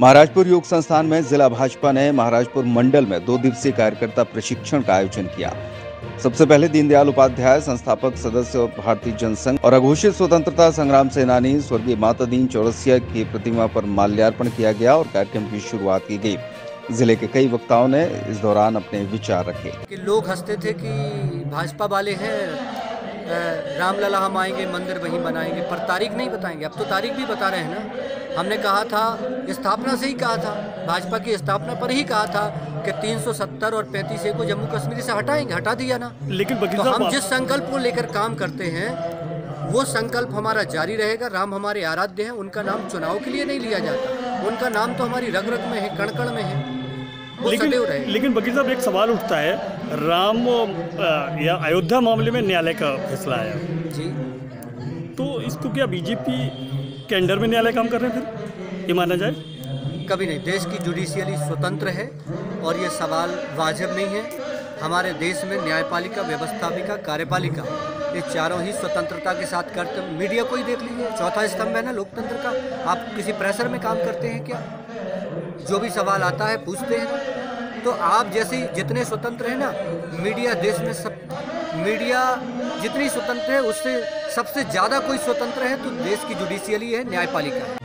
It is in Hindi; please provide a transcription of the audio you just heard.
महाराजपुर योग संस्थान में जिला भाजपा ने महाराजपुर मंडल में दो दिवसीय कार्यकर्ता प्रशिक्षण का आयोजन किया। सबसे पहले दीनदयाल उपाध्याय, संस्थापक सदस्य भारतीय जनसंघ और अघोषित स्वतंत्रता संग्राम सेनानी स्वर्गीय माता दीन चौरसिया की प्रतिमा पर माल्यार्पण किया गया और कार्यक्रम की शुरुआत की गई। ज़िले के कई वक्ताओं ने इस दौरान अपने विचार रखे। लोग हँसते थे कि भाजपा वाले हैं रामलला हम आएँगे मंदिर वहीं बनाएँगे। पर तारीख नहीं बताएँगे। अब तो तारीख भी बता रहे हैं ना। हमने कहा था स्थापना से ही कहा था। भाजपा की स्थापना पर ही कहा था कि 370 और 35 ए को जम्मू कश्मीर से हटाएँगे। हटा दिया ना। लेकिन तो हम जिस संकल्प को लेकर काम करते हैं वो संकल्प हमारा जारी रहेगा। राम हमारे आराध्य हैं उनका नाम चुनाव के लिए नहीं लिया जाता। उनका नाम तो हमारी रग रग में है कण कण में है। लेकिन लेकिन वकील साहब एक सवाल उठता है। राम या अयोध्या मामले में न्यायालय का फैसला आया। जी। तो इसको क्या बीजेपी के अंडर में न्यायालय काम कर रहे हैं फिर? ये माना जाए? कभी नहीं। देश की जुडिशियली स्वतंत्र है और ये सवाल वाजिब नहीं है। हमारे देश में न्यायपालिका व्यवस्थापिका कार्यपालिका ये चारों ही स्वतंत्रता के साथ करते मीडिया को ही देख लीजिए। चौथा स्तंभ है ना लोकतंत्र का। आप किसी प्रेशर में काम करते हैं क्या? जो भी सवाल आता है पूछते हैं। तो आप जैसे जितने स्वतंत्र हैं ना, मीडिया देश में सब, मीडिया जितनी स्वतंत्र है, उससे सबसे ज़्यादा कोई स्वतंत्र है तो देश की जुडिशियली है, न्यायपालिका